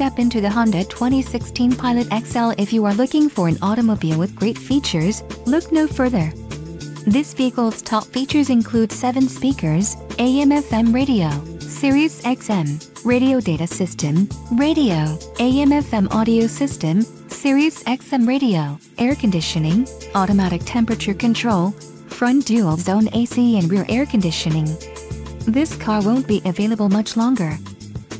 step into the Honda 2016 Pilot EX-L if you are looking for an automobile with great features, look no further. This vehicle's top features include 7 speakers, AM-FM radio, Sirius XM, radio data system, radio, AM-FM audio system, Sirius XM radio, air conditioning, automatic temperature control, front dual zone AC and rear air conditioning. This car won't be available much longer.